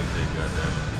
exit, goddamn. Serious.com.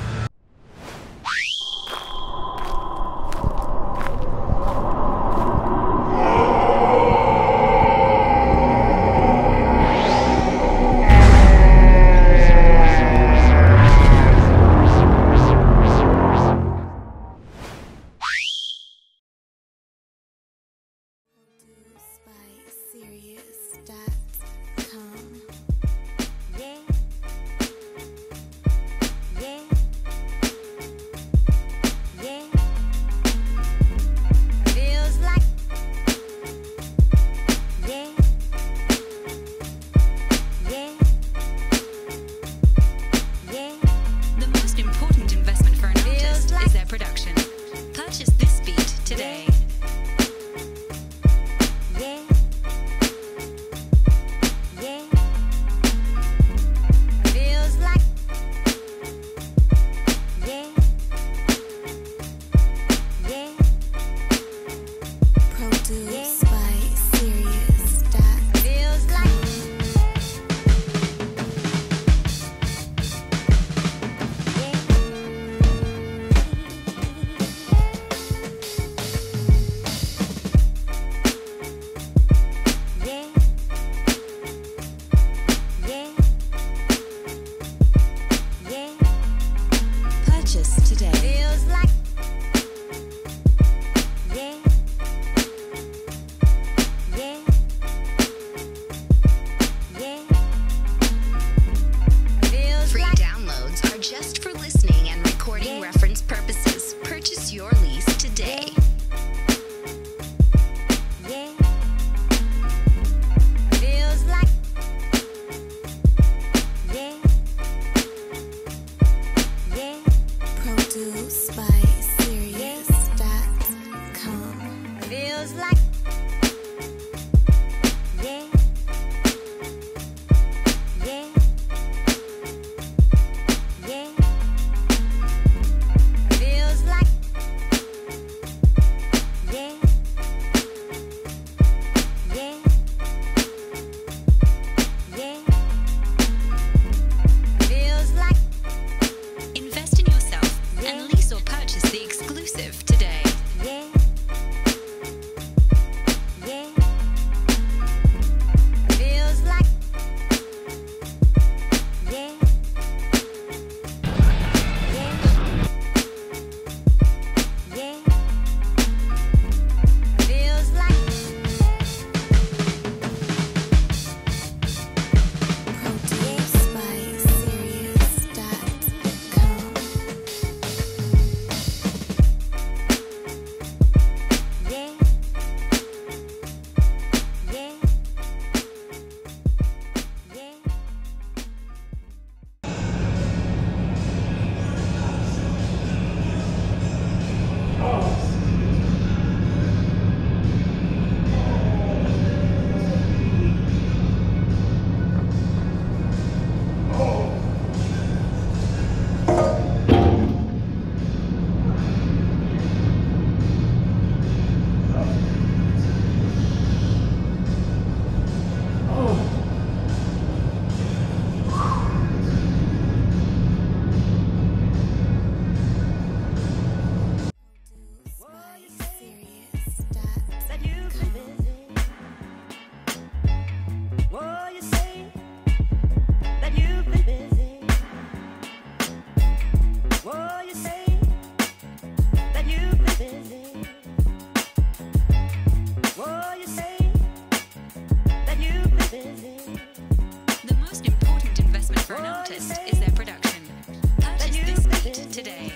today.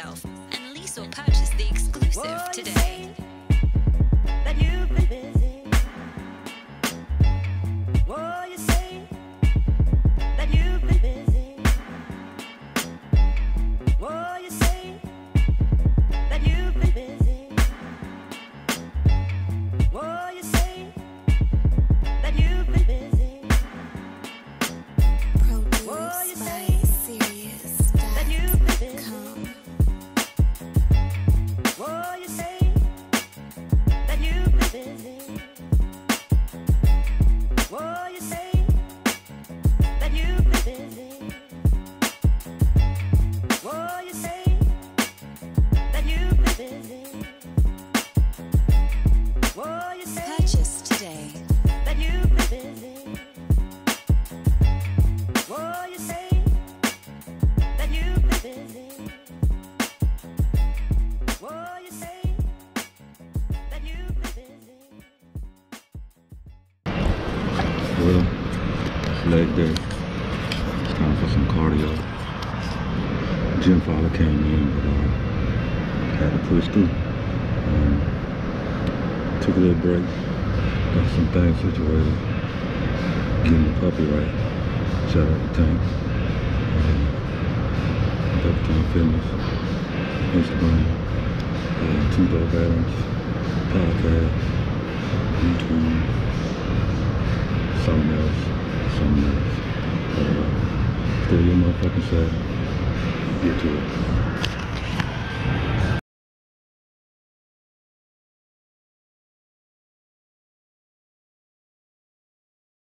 yourself and lease or purchase the exclusive today. Leg day. It's time for some cardio. Gym father came in, but uh, had to push through. Um, took a little break. Got some things situated. Getting the puppy right. Shout out to Tank. Um, Double Time Fitness. Instagram. Uh, Two Dope Adams. Podcast. YouTube something else, But uh, still your motherfucking self. Get to it.